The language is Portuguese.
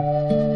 Música